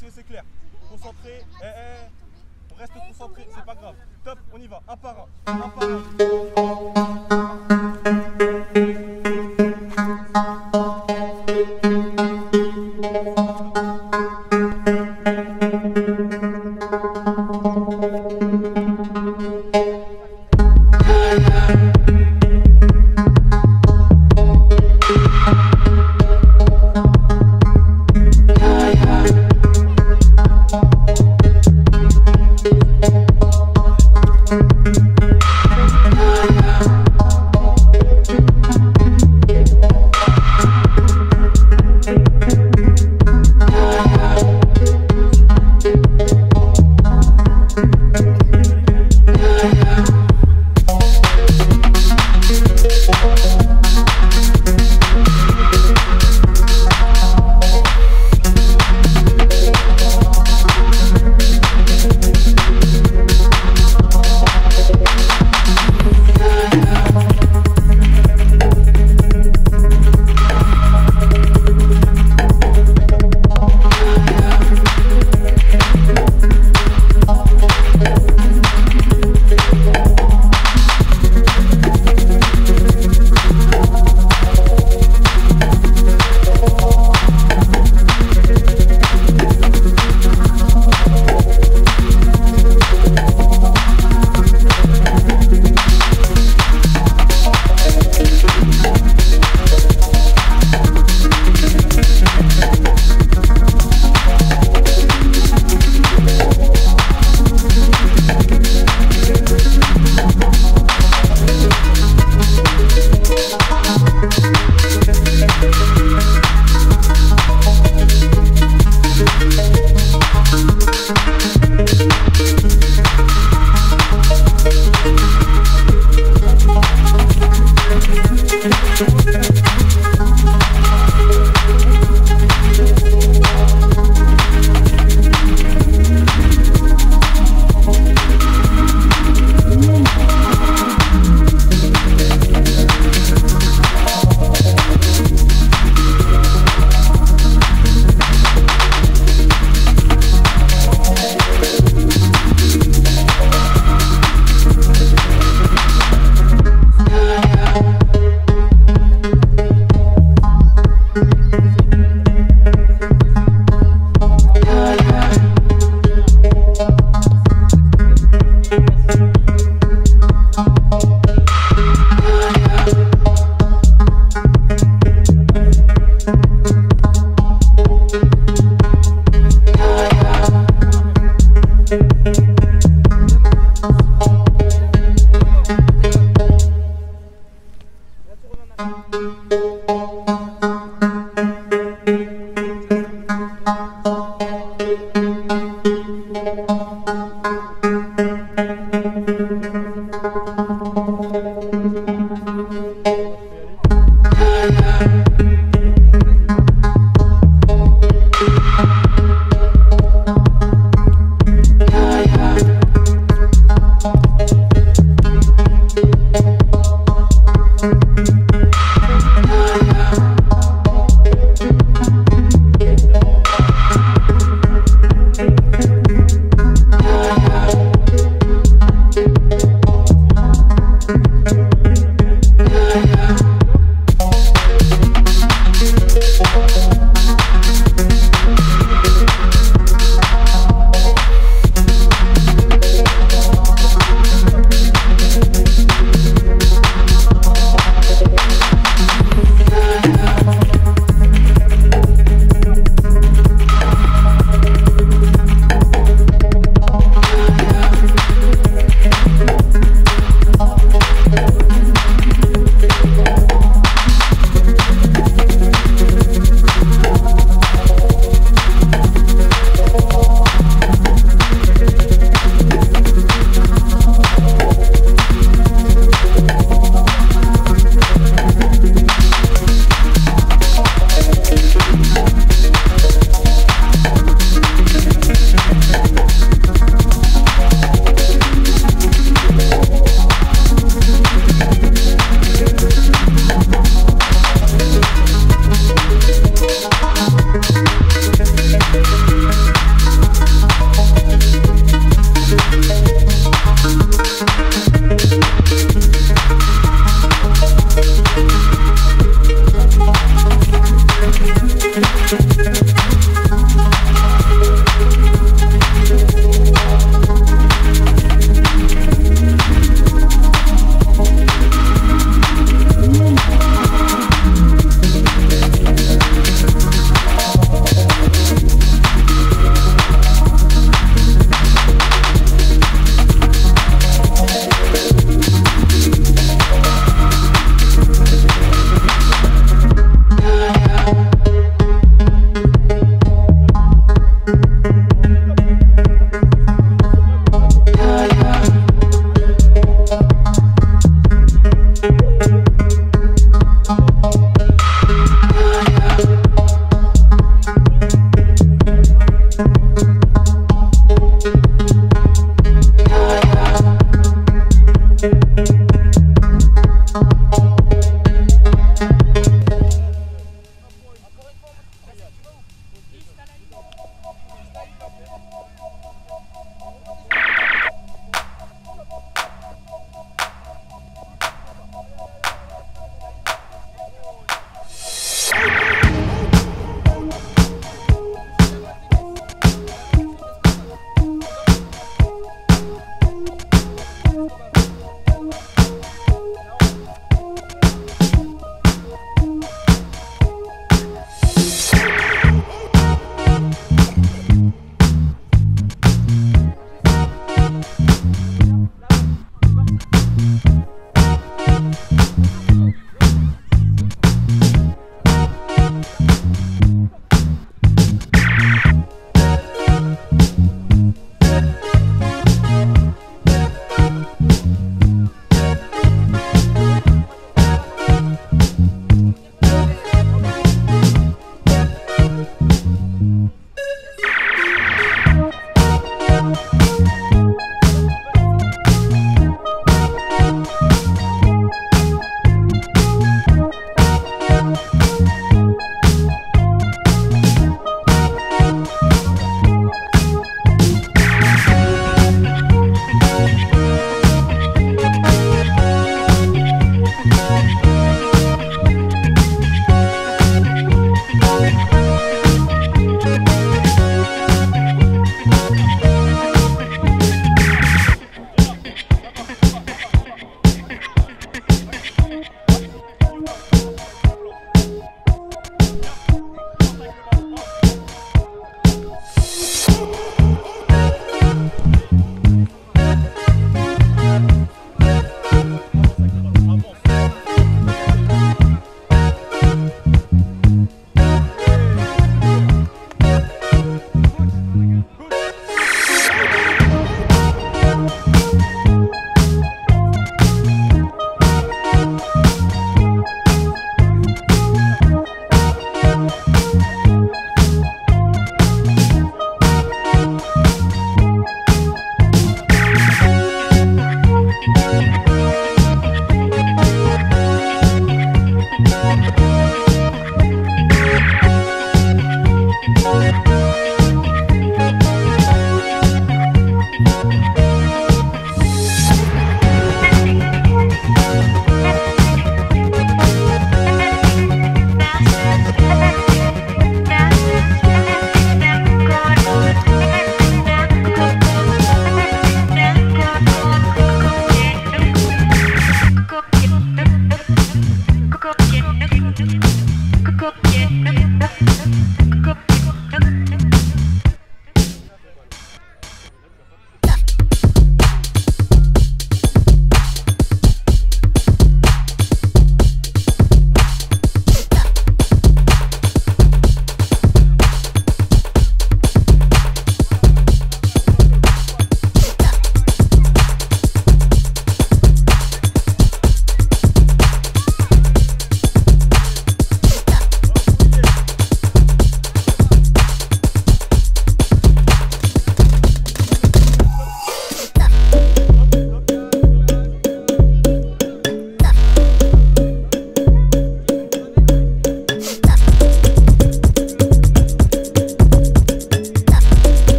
C'est clair Concentré. Eh, eh. Reste concentré, c'est pas grave. Top, on y va. Un par un. Un par un.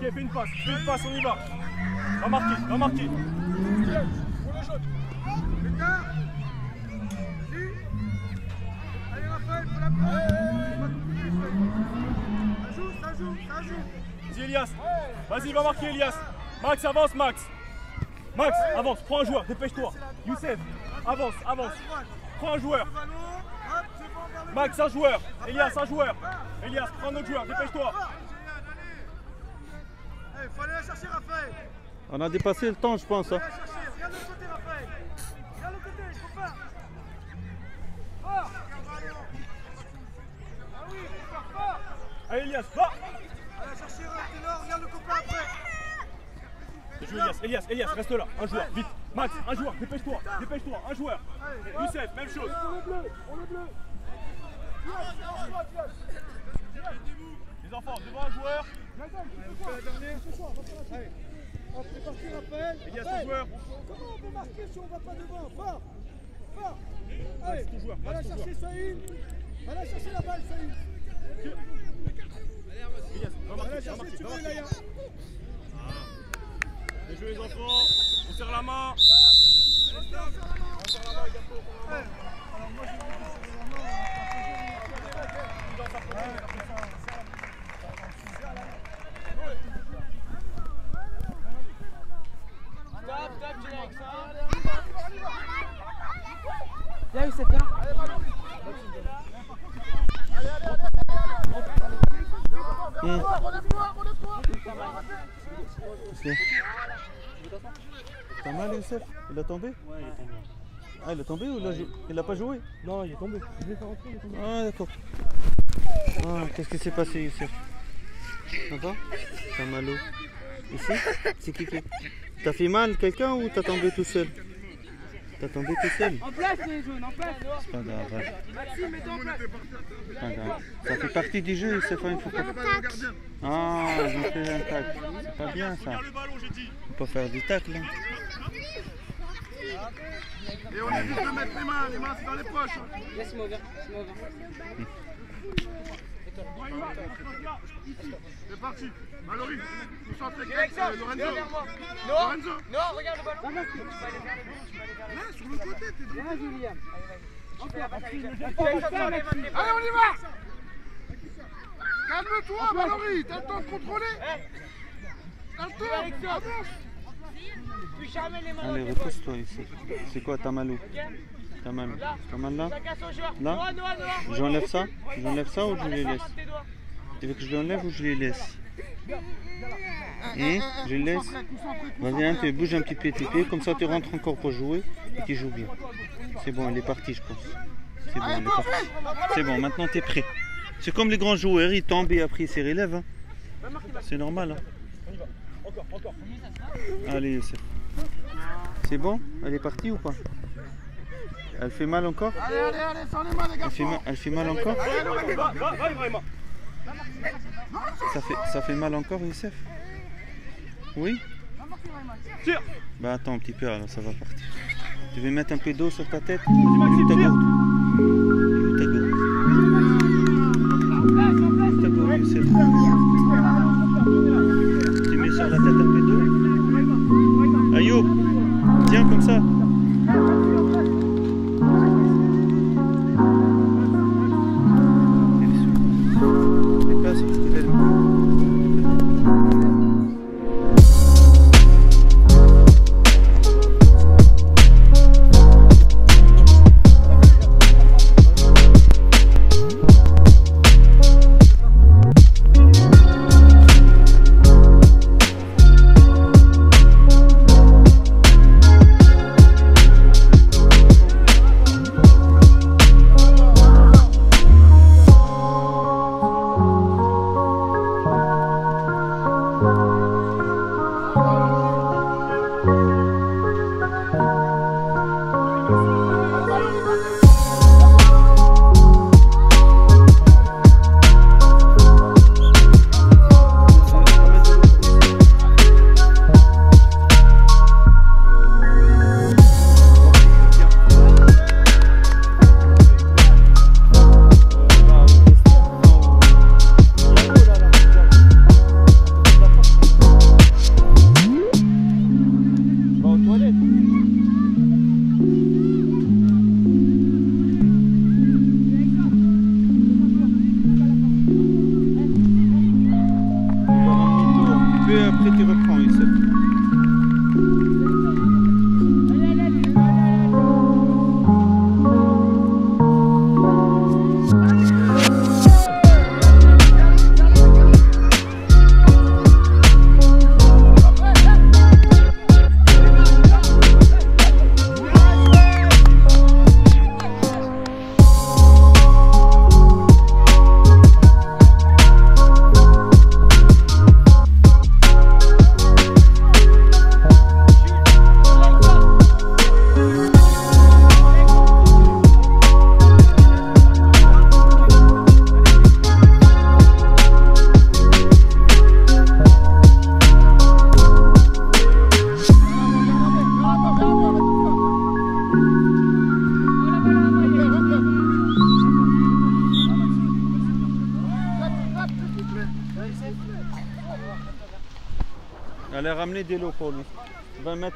Ok, fais une passe. Fais une passe, on y va. Va marquer, va marquer. Pour le jaune. Allez Raphaël, la prendre ça. Joue, ça joue, ça joue Vas-y Elias. Vas-y, va marquer Elias. Max, avance, Max. Max, avance. Prends un joueur, dépêche-toi. Youssef, avance, avance. Prends un joueur. Max, un joueur. Elias, un joueur. Elias, prends un autre joueur, dépêche-toi. Eh, faut aller la chercher Raphaël On a dépassé le temps, je pense. Faut hein. aller la chercher, regarde le côté Raphaël Regarde le côté, je Ah faire fort Allez Elias, va. Allez la chercher Ténor, regarde le copain après veux Elias, Elias, Elias, reste là. Un joueur, vite. Max, un joueur, dépêche-toi. Dépêche-toi, un joueur. Youssef, même chose. On est bleu, on est bleu Les enfants, devant un joueur. Hop, c'est parti Raphaël Elias, Raphaël, ton joueur. Comment on peut marquer si on va pas devant Fort Fort Allez, joueur, va la chercher Saïd Va la chercher la balle Saïd va la chercher, tu Bien joué les enfants. On serre la main. Viens T'as mal, Youssef Il a tombé? Ouais, il est tombé. Ah, il a tombé ou il a, jou- il a pas joué? Non, il est tombé. Je l'ai fait rentrer, il est tombé. Ah, d'accord. Ah, qu'est-ce qui s'est passé, Youssef Ça va? T'as mal où Ici? C'est qui qui T'as fait mal quelqu'un ou t'as tombé tout seul? T'as tombé tout seul En place les jaunes, en place. C'est pas grave. ouais. Maxime, mets-toi en place. C'est pas grave. Ça fait partie du jeu, hein, il faut pas... Ah, ils ont fait un tacle. C'est pas bien ça. Faut pas faire du tacle. hein. Et on évite de mettre les mains, les mains c'est dans les poches hein. Laisse-moi ouvert, laisse-moi ouvert. C'est parti Mallory, concentré Lorenzo. Non, Lorenzo non, regarde le ballon. Là, sur le côté, t'es Viens Julien. Allez, on y va Calme-toi, Mallory, t'as le temps de contrôler T'as le temps Avance jamais les mains Allez, repousse-toi, Youssef. C'est quoi, t'as mal T'as mal là. Là. J'enlève ça J'enlève ça ou je les Laisse. Tu veux que je l'enlève ou je les laisse Hein Je les laisse Vas-y, hein, tu bouges un petit peu tes pieds, comme ça tu rentres encore pour jouer et tu joues bien. C'est bon, elle est partie, je pense. C'est bon, elle est partie. C'est bon, maintenant tu es prêt. C'est comme les grands joueurs, ils tombent et après ils se relèvent. hein. C'est normal. hein. On y va. Encore, encore. Allez, Youssef. C'est bon? Elle est partie ou pas? Elle fait mal encore Allez, allez, allez, sans les les elle fait, elle fait mal encore ça fait, ça fait mal encore, Youssef? Oui? Tire. Bah attends un petit peu, alors ça va partir. Tu veux mettre un peu d'eau sur ta tête? Vas-y, Maxime,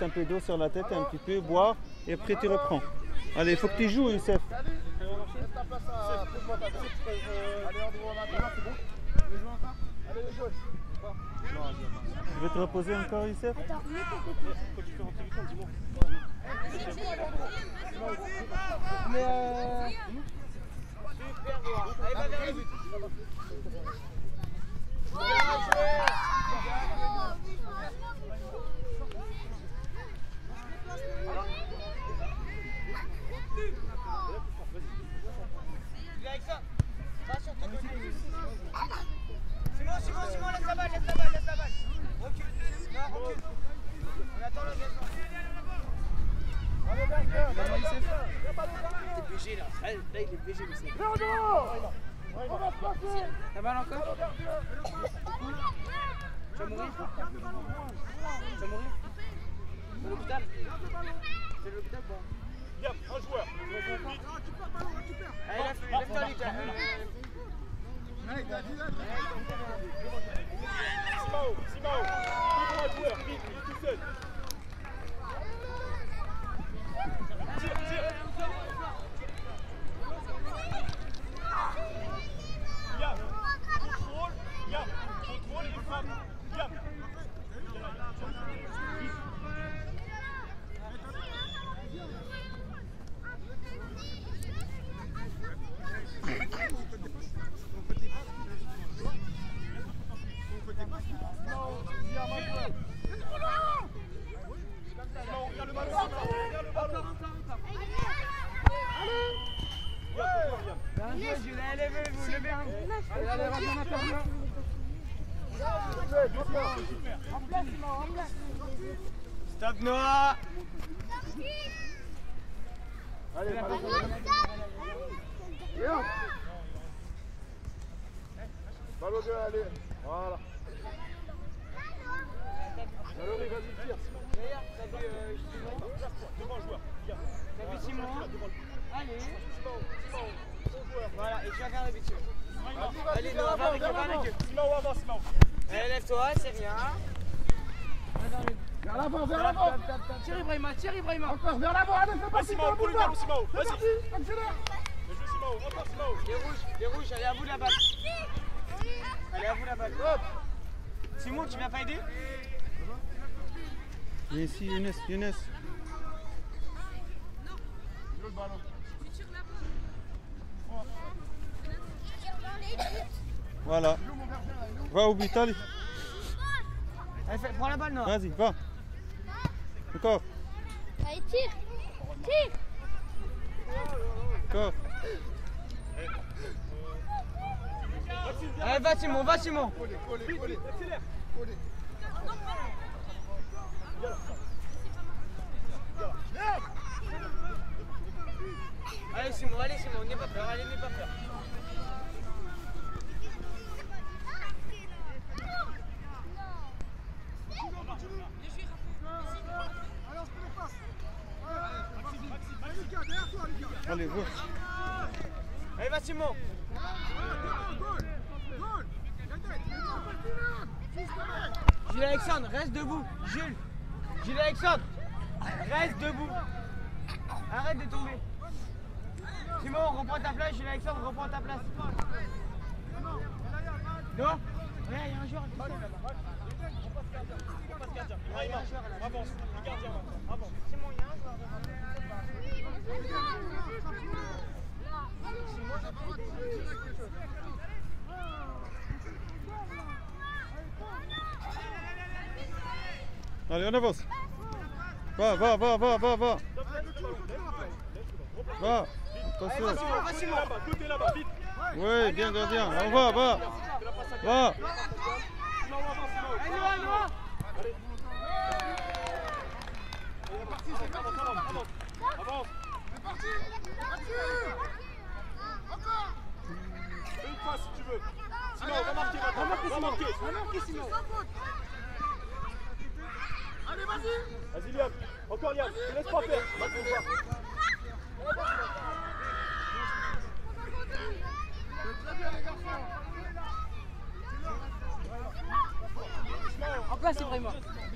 un peu d'eau sur la tête, un petit peu, boire, et après tu reprends. Allez, il faut que tu joues, Youssef. Tu veux te reposer encore, Youssef Super lève-toi, c'est bien. Vers l'avant, vers l'avant. Tire Ibrahima, tire Ibrahima. Encore vers l'avant, allez, c'est Vas-y, parti, Simao, pour le ballon, Simao. Vas-y. accélère. Le jeu, Simao. Encore, Simao. Les rouges, les rouges, allez à vous la balle. Allez à vous la balle. Simon, tu viens pas aider? Viens ici, Younes, Younes. Voilà. Va au but, allez. Allez, fais- prends la balle, Noah. Vas-y, va. Encore, Allez, tire Tire encore. Allez, va Simon, va Simon. Accélère. Allez Simon, allez Simon, n'aie pas peur, allez, n'aie pas peur. Alors, je te les passe. Allez, Lucas, derrière toi, Lucas. Allez, va. Allez, va Simon. Jules Alexandre, reste debout. Jules. Jules Alexandre, reste debout. Arrête de tomber. Simon, reprends ta place. Jules Alexandre, reprends ta place. Non? Regarde, il y a un joueur là-bas. Passe gardien. Ibrahima, avance. Le gardien. Avance. Simon, il y a un joueur. Allez, on avance. Va, va, va, va, va, va. Va. Attention. Ouais, bien gardien. On va, va. Va. Simao avance, Simao. Allez, Noah, Noah. Avance, avance, avance. Avance. Si tu veux. Simao, va marquer maintenant. Va marquer. Va marquer Simon. Allez, vas-y. Vas-y, Liam. Encore Liam. Ne laisse pas faire. Va te voir. Très bien, les garçons. En place, Ibrahima. Tiens,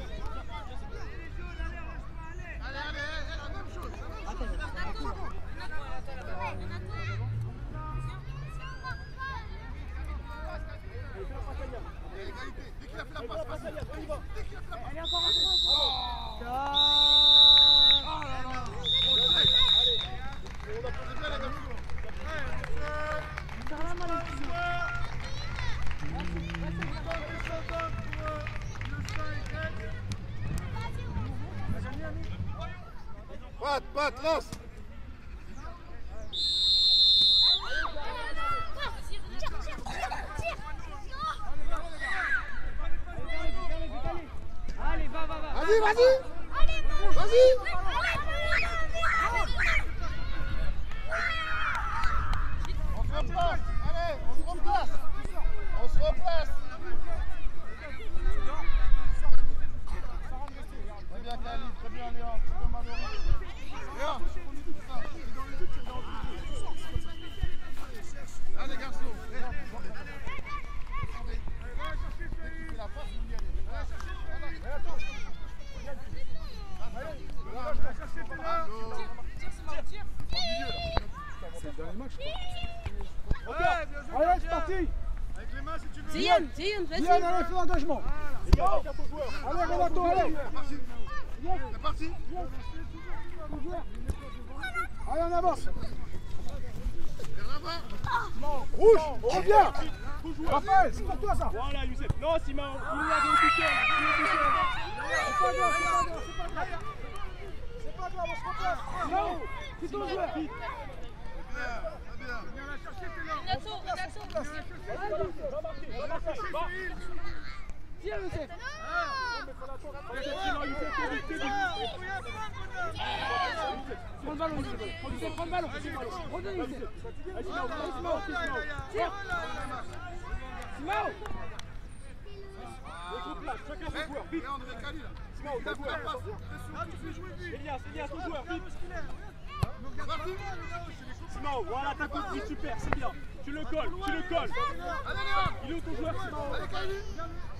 Pat, lance Allez, vas-y, vas-y. Vas-y.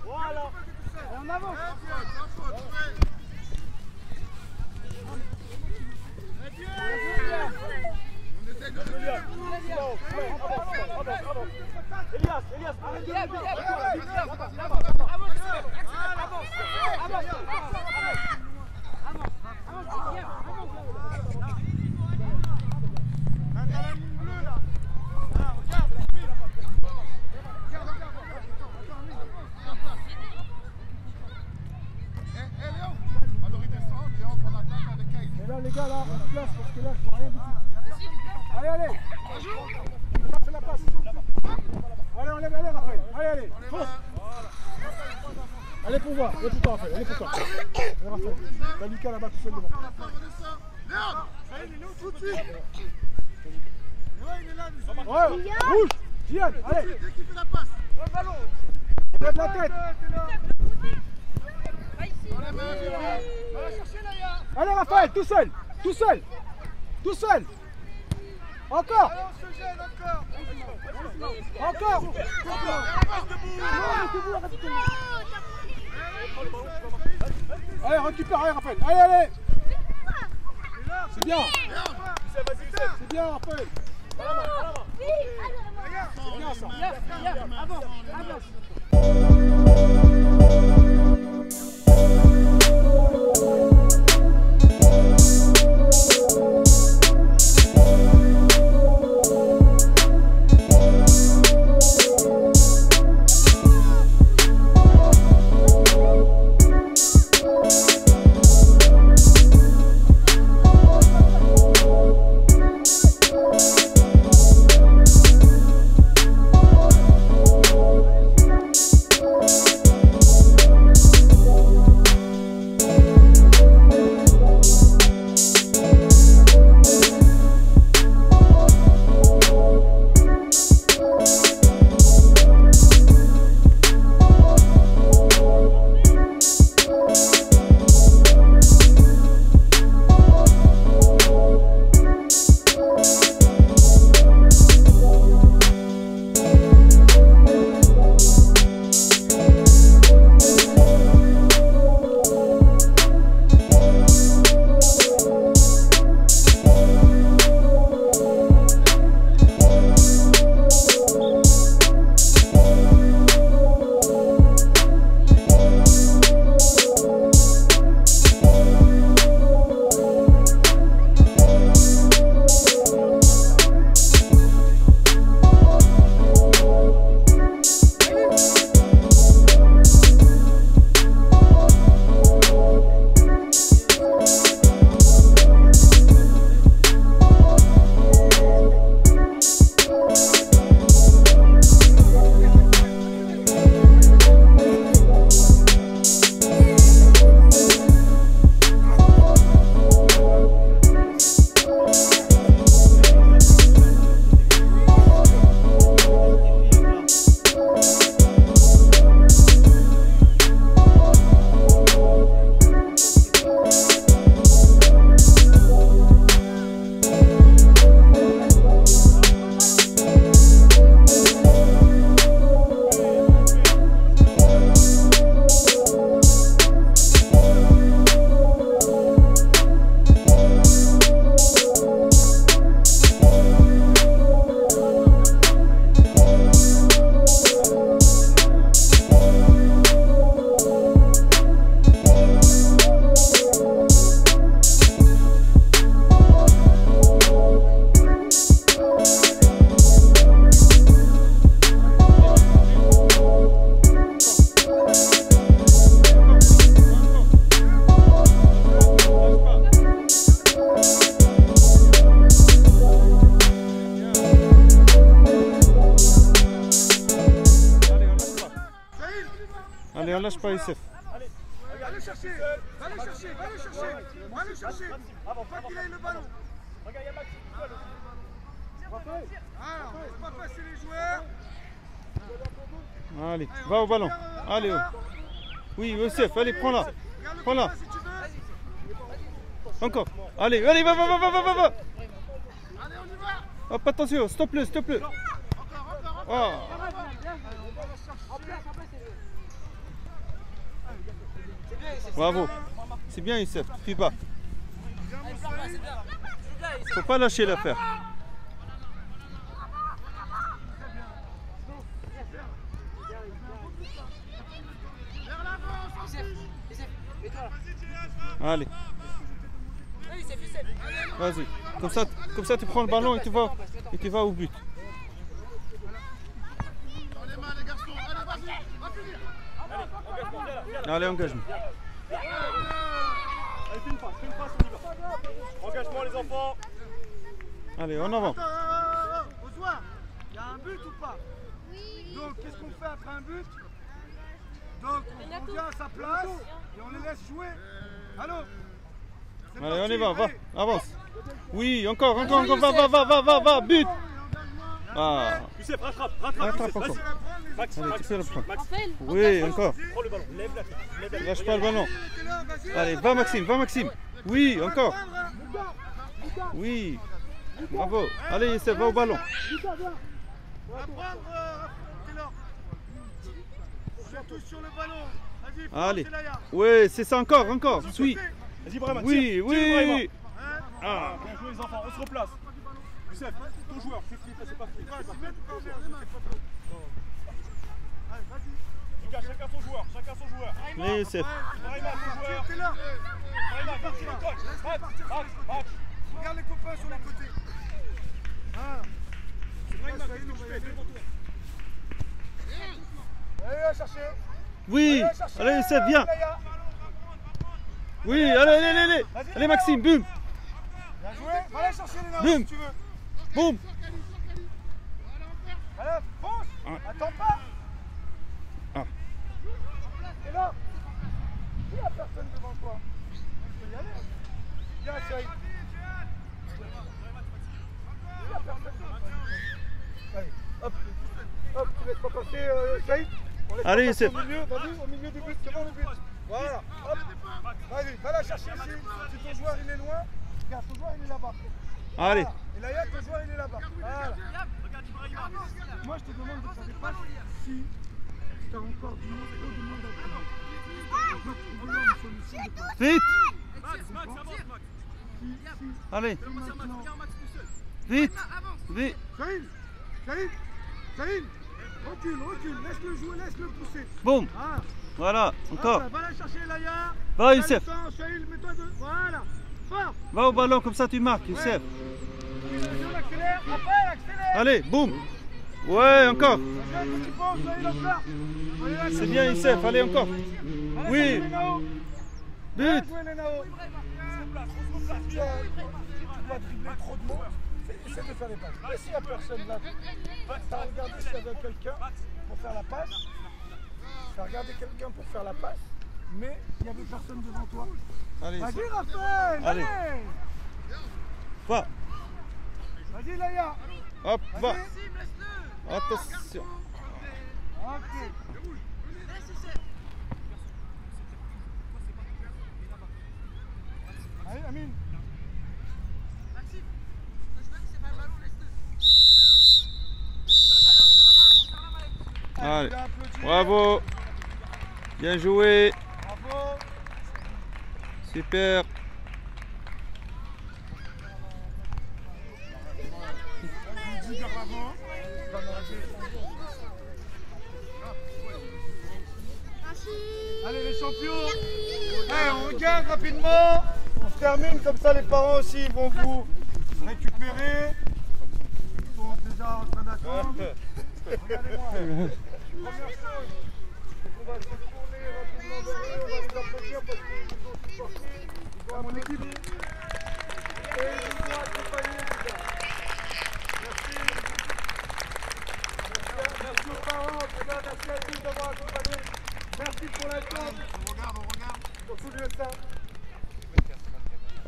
Voilà. Et on avance. Elias, Elias, avance, avance, avance, avance, les gars, là, on se place parce que là, je vois rien du tout. Allez, allez. Passe la passe. Allez, on lève la Raphaël. Allez, allez. Fonce. Allez pour voir, allez pour toi, Raphaël, allez pour toi. Allez, Raphaël. T'as Lucas là-bas tout seul devant. Léon Allez, Léon, tout de suite Ouais, il est là, Ouais Rouge. Diane, allez. Dès qu'il fait la passe Le ballon Lève la tête. Allez Raphaël, tout seul Tout seul Tout seul. Encore. Encore. Allez, récupère, allez Raphaël. Allez, allez. C'est bien. C'est bien Raphaël. C'est bien ça. Avance, avance love. Allez, va au ballon. Allez, oh. Oui, Youssef, allez, prends-la. Prends-la. Encore. Allez, allez, va, va, va, va, va, va. Allez, on y va. Hop, attention, stop-le, stop-le. Ah. Bravo. C'est bien, Youssef. Puis bas. Faut pas lâcher l'affaire. Vers l'avant, Youssef, Youssef, mets-toi là. Allez, vas-y. Comme ça, comme ça, tu prends le ballon et tu vas, et tu vas au but. Dans les mains, les garçons. Allez. Engagement. Allez, engagement. Allez, fais une passe, fais une passe, on y va. Engagement, les enfants. Allez, en avant. Attends, euh, au soir, il y a un but ou pas? Donc, qu'est-ce qu'on fait après un but? Donc, on, on vient à sa place et on les laisse jouer. Allô Allez, on y va, va, allez. avance. Oui, encore, encore, encore, va, va, va, va, va, va, but. Ah, Youssef, rattrape, rattrape. Rattrape Youssef, encore. Max, Allez, Max, tu peux le prendre. Max, Oui, encore. prends le ballon, lève la tête, lève la tête. Lâche pas le ballon. Allez, va Maxime, va Maxime. Oui, encore. Hein. Oui. Bravo. Allez, Youssef, va au ballon. On va prendre, euh, Taylor. Tous sur le ballon. Vas-y, Allez. Oui, c'est ça encore, encore. Suis. Vas-y, Brahma, Oui, tire, tire, Brahma. oui. Hein Ah, bien joué les enfants, on se replace. Youssef, ton joueur, c'est fini, c'est pas fini. Vas-y. Lucas, chacun son joueur, chacun son joueur. Allez, Youssef. Brahma, ton joueur. T'es là. Brahma, parti le coach. Regarde les copains sur les côtés. Ah. Brahma, qu'est-ce que tu fais Devant toi. Allez, va chercher. Oui. Allez, Youssef, viens. Oui, allez, allez, allez, allez. Allez, Maxime, boum. Bien joué. Va aller chercher les nains Boum. si tu veux. Boum. Allez, fonce. Attends pas. Ah. T'es là. Il n'y a personne devant toi. Tu peux y aller. Viens, Saïd. Il n'y a personne devant toi. Allez, hop. Hop, tu laisses pas passer euh, Saïd. On laisse Allez, Youssef. Au milieu, vas-y, au milieu du but, devant le but. Voilà, hop. Vas-y, va la chercher ici. Si ton joueur il est loin, regarde, ton joueur il est là-bas. Allez. Voilà. Et là, ton joueur il est là-bas. Voilà. Moi, je te demande de faire des passes si tu as encore du monde, trop de monde à. Vite. Max, Max, avance, Max. Allez, vite. Vite. Saïd Saïd Saïd Recule, recule, laisse-le jouer, laisse-le pousser. Boum. Ah, Voilà, encore. hop, va la chercher, Laïa. Va, Youssef. mets-toi de. Voilà. Fort. Va au ballon, comme ça tu marques, Youssef. On accélère. Après, accélère. Allez, boum. Ouais, encore. C'est bien, Youssef. Allez, encore. Allez, Oui. chercher les Nao. Bien But. joué, les Nao. Tu dois tu dois dribbler trop de monde. Essaie de faire des passes. Mais s'il n'y a personne là, tu as regardé s'il y avait quelqu'un pour faire la passe. Tu as regardé quelqu'un pour faire la passe, mais il n'y avait personne devant toi. Allez, Vas-y. Raphaël Allez. Allez Va. Vas-y, Laïa Hop, va. Attention. Ok. Allez, Amine. Allez. Bravo. Bien joué. Bravo. Super. Allez les champions Eh, On regarde rapidement On termine comme ça les parents aussi vont vous récupérer. Ils sont déjà en train d'attendre. Regardez-moi.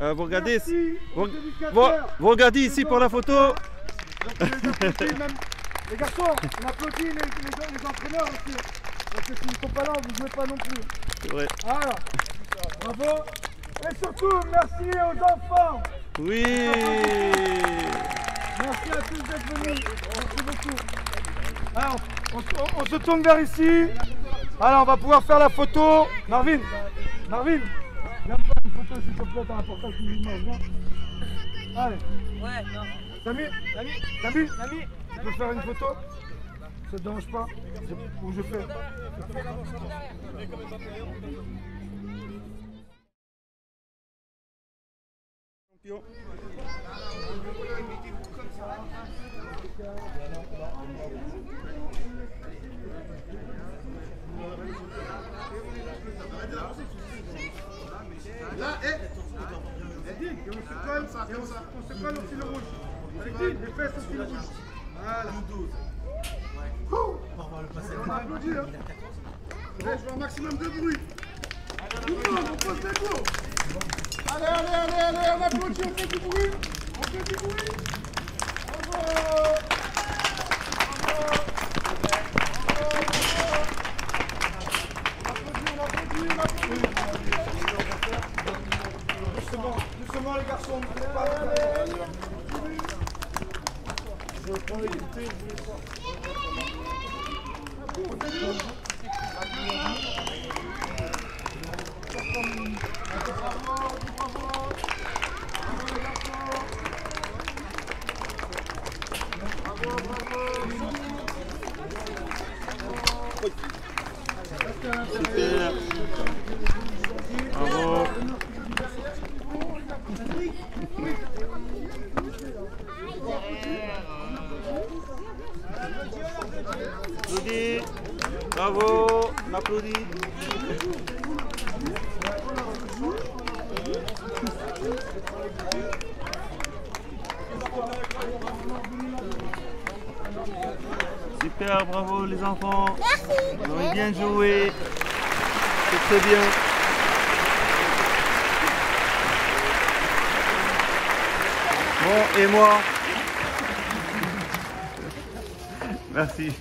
Euh, vous regardez, Merci vous, vous- vous regardez ici pour la photo. Les garçons, on applaudit les, les, les entraîneurs aussi. Parce que s'ils ne sont pas là, vous ne jouez pas non plus. C'est vrai. Voilà. Bravo. Et surtout, merci aux enfants. Oui. Merci à tous d'être venus. Merci beaucoup. Alors, on, on- on se tourne vers ici. Alors, on va pouvoir faire la photo. Marvin, Marvin, viens faire une photo s'il te plaît. T'as un portable qui. Allez. Ouais, non. Samy, Samy, Samy, Samy. Peux faire une photo Ça te dérange pas Je- je fais Là, et on se colle, et on, se- on colle fil rouge. Les fesses au fil rouge. Voilà. Ouh. On applaudit, hein. Ouais, je veux un maximum de bruit. Tout le monde, on pose des mots. Allez, allez, allez, allez, on applaudit, on fait du bruit. On fait du bruit. C'est bien. Bon, et moi? Merci.